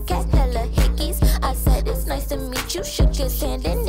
cat hella hickeys. I said it's nice to meet you, shook his hand and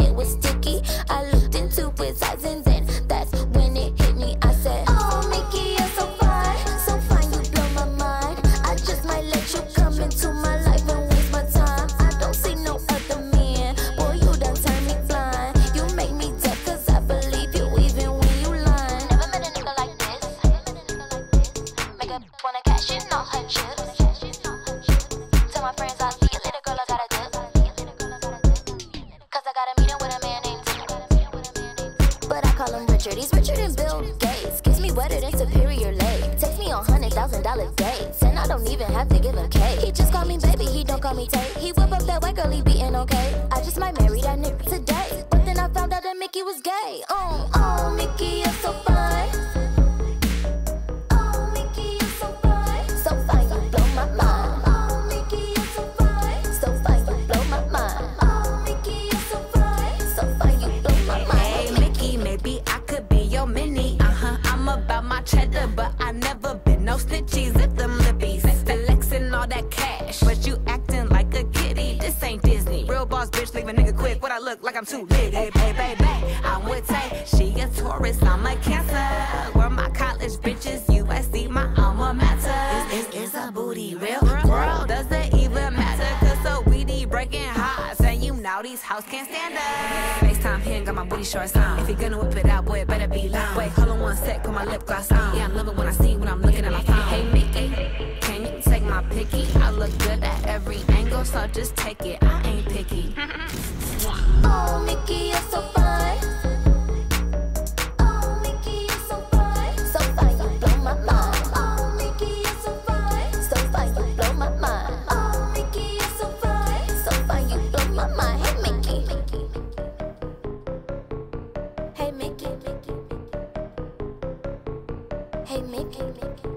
But I call him Richard, he's richer than Bill Gates. Gives me wetter than Superior Lake. Takes me on hundred thousand dollar dates. And I don't even have to give him cake. He just call me baby, he don't call me Tate. He whip up that white girl, he beating okay. I just might marry that nigga today. But then I found out that Mickey was gay. Oh, oh, Mickey, you're so fine. About my cheddar, but I never been no snitchy. Zip them lippies. Flexing all that cash, but you acting like a kitty. This ain't Disney. Real boss bitch, leave a nigga quick. What I look like I'm too lit. Hey, hey, baby, I'm with Tay. She a Taurus, I'm a Cancer. We're my college bitches, USC, my alma mater. Is, is, is a booty real? Girl, does it even matter? Cause Saweetie, breaking hearts. And you these hoes can't stand us. FaceTime here, got my booty shorts on. If you gonna whip it out, boy, it better be long. Wait, on put my lip gloss on. Yeah, I'm loving when I see when I'm looking at my phone. Hey, Mickey, can you take my picky? I look good at every angle, so just take it. I ain't picky. Hey, Mickey.